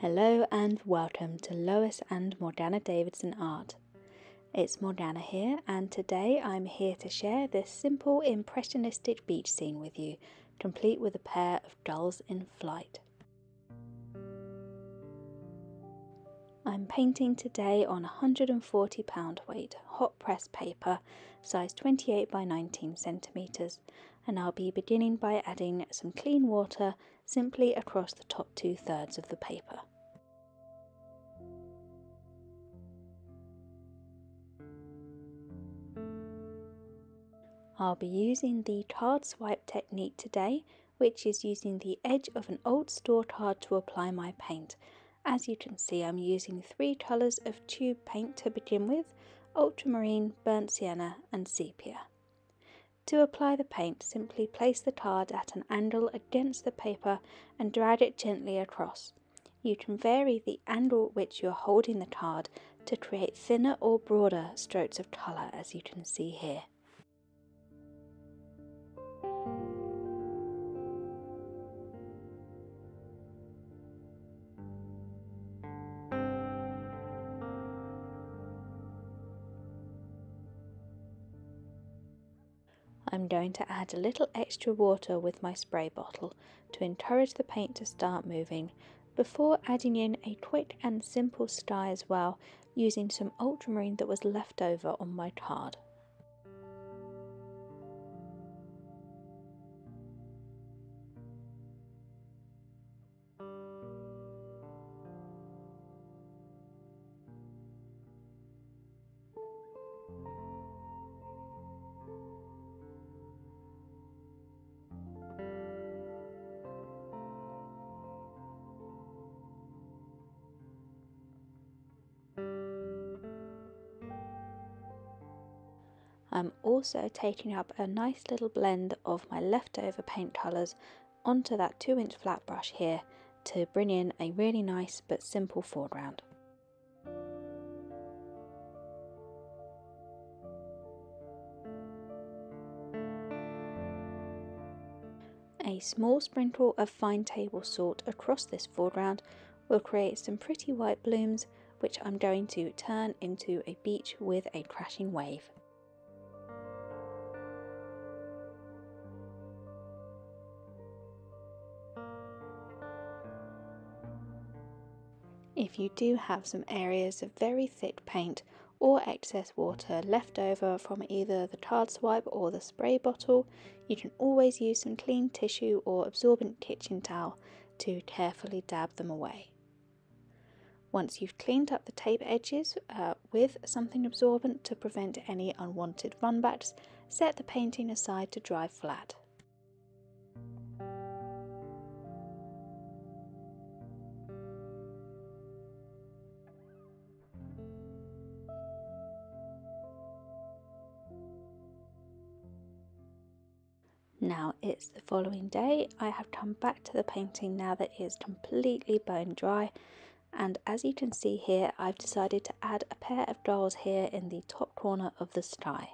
Hello and welcome to Lois and Morgaine Davidson Art. It's Morgaine here, and today I'm here to share this simple impressionistic beach scene with you, complete with a pair of gulls in flight. I'm painting today on 140 pound weight hot press paper, size 28 by 19 centimeters, and I'll be beginning by adding some clean water simply across the top two thirds of the paper. I'll be using the card swipe technique today, which is using the edge of an old store card to apply my paint. As you can see, I'm using three colours of tube paint to begin with, ultramarine, burnt sienna and sepia. To apply the paint, simply place the card at an angle against the paper and drag it gently across. You can vary the angle at which you're holding the card to create thinner or broader strokes of colour as you can see here. I'm going to add a little extra water with my spray bottle to encourage the paint to start moving before adding in a quick and simple sky as well using some ultramarine that was left over on my card. I'm also taking up a nice little blend of my leftover paint colours onto that 2 inch flat brush here to bring in a really nice but simple foreground. A small sprinkle of fine table salt across this foreground will create some pretty white blooms which I'm going to turn into a beach with a crashing wave. If you do have some areas of very thick paint or excess water left over from either the card swipe or the spray bottle, you can always use some clean tissue or absorbent kitchen towel to carefully dab them away. Once you've cleaned up the tape edges uh, with something absorbent to prevent any unwanted runbacks, set the painting aside to dry flat. It's the following day. I have come back to the painting now that it is completely bone dry and as you can see here I've decided to add a pair of gulls here in the top corner of the sky.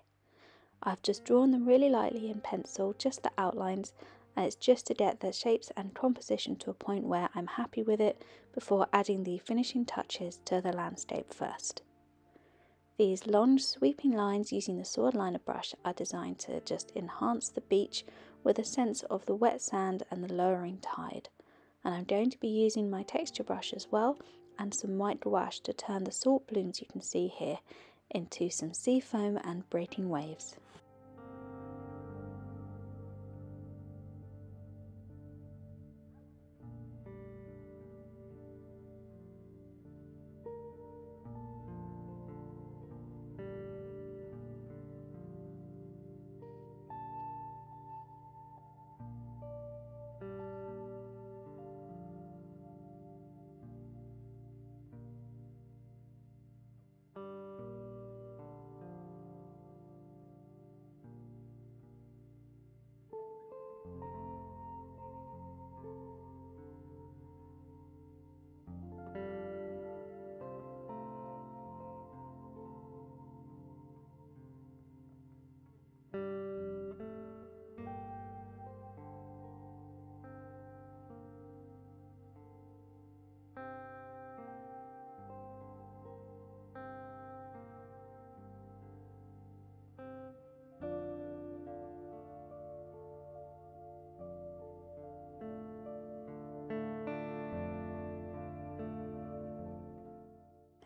I've just drawn them really lightly in pencil, just the outlines and it's just to get the shapes and composition to a point where I'm happy with it before adding the finishing touches to the landscape first. These long sweeping lines using the sword liner brush are designed to just enhance the beach with a sense of the wet sand and the lowering tide. And I'm going to be using my texture brush as well and some white gouache to turn the salt blooms you can see here into some sea foam and breaking waves.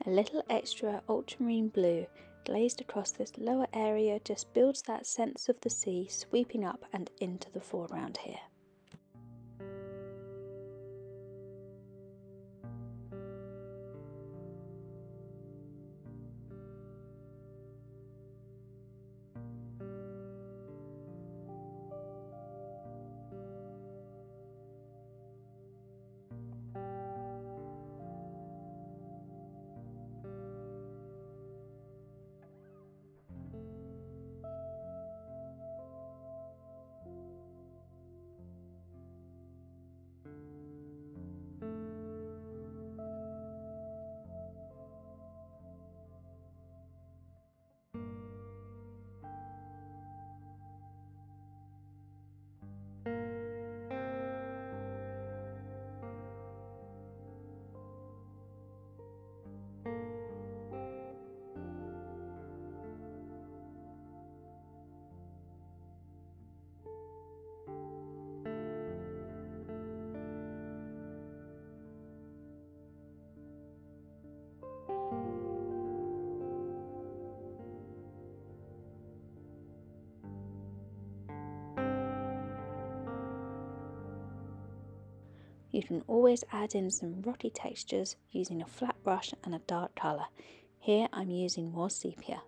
A little extra ultramarine blue glazed across this lower area just builds that sense of the sea sweeping up and into the foreground here. You can always add in some rotty textures using a flat brush and a dark colour. Here I'm using more sepia.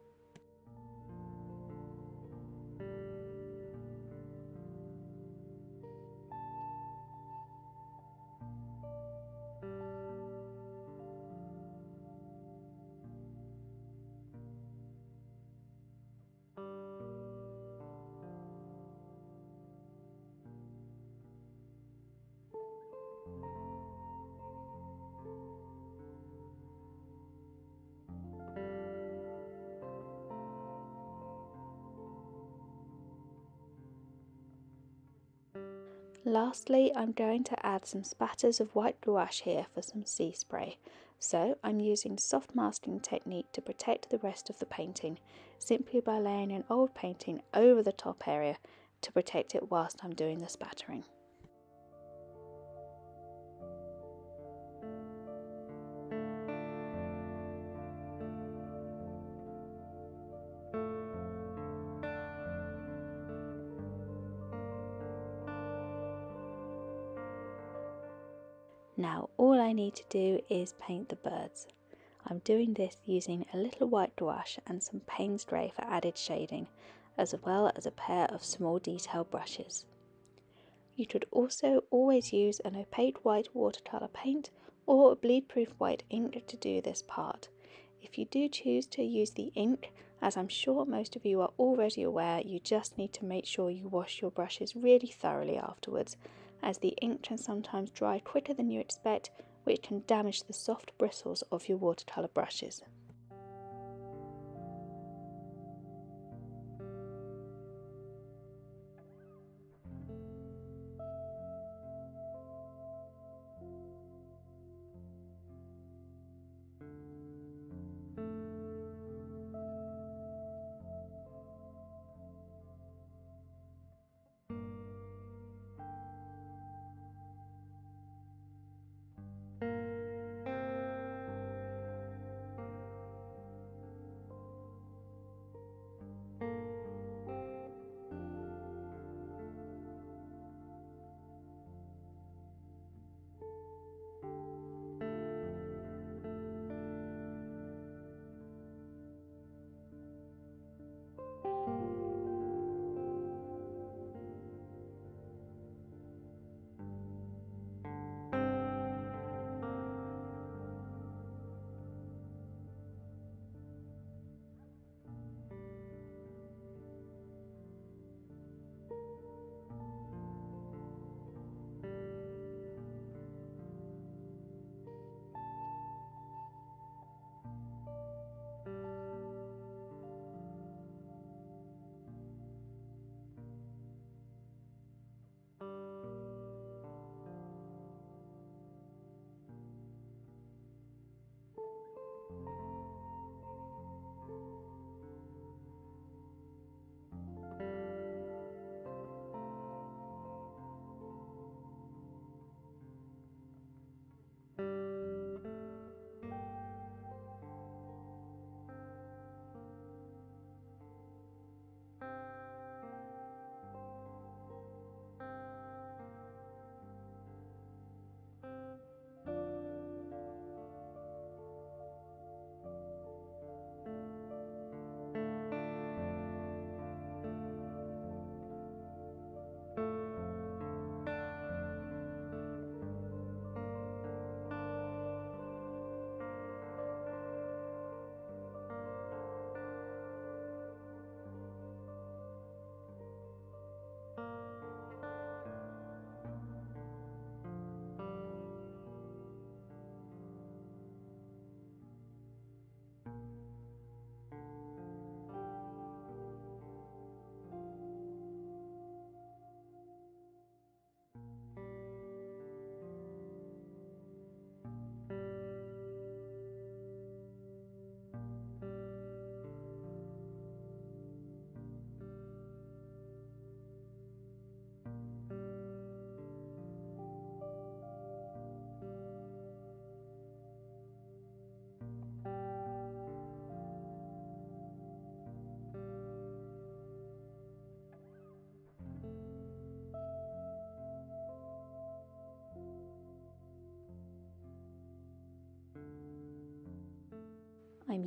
Lastly, I'm going to add some spatters of white gouache here for some sea spray. So I'm using soft masking technique to protect the rest of the painting, simply by laying an old painting over the top area to protect it whilst I'm doing the spattering. Now all I need to do is paint the birds. I'm doing this using a little white gouache and some Payne's Grey for added shading, as well as a pair of small detail brushes. You could also always use an opaque white watercolour paint or a bleed-proof white ink to do this part. If you do choose to use the ink, as I'm sure most of you are already aware, you just need to make sure you wash your brushes really thoroughly afterwards as the ink can sometimes dry quicker than you expect, which can damage the soft bristles of your watercolour brushes.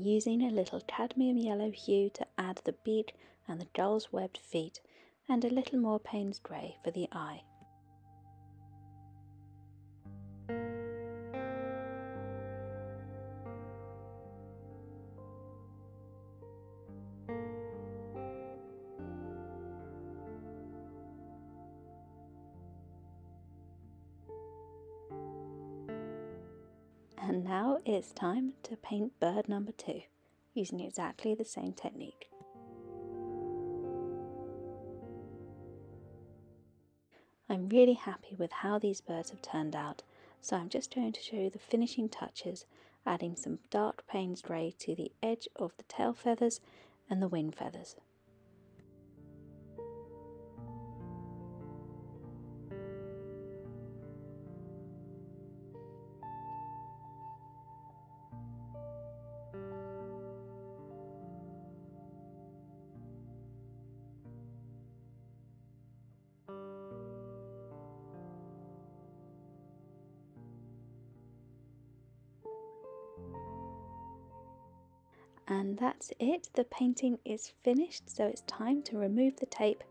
Using a little cadmium yellow hue to add the beak and the doll's webbed feet and a little more Payne's grey for the eye. Now it's time to paint bird number two, using exactly the same technique. I'm really happy with how these birds have turned out, so I'm just going to show you the finishing touches, adding some dark Payne's grey to the edge of the tail feathers and the wing feathers. And that's it, the painting is finished, so it's time to remove the tape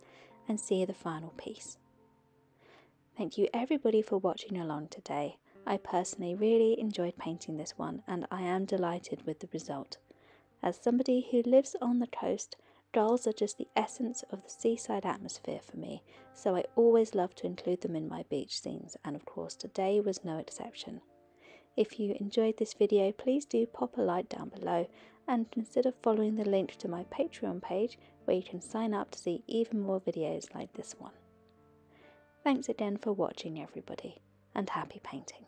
and see the final piece. Thank you everybody for watching along today. I personally really enjoyed painting this one and I am delighted with the result. As somebody who lives on the coast, dolls are just the essence of the seaside atmosphere for me, so I always love to include them in my beach scenes and of course today was no exception. If you enjoyed this video, please do pop a like down below and consider following the link to my Patreon page where you can sign up to see even more videos like this one. Thanks again for watching everybody and happy painting.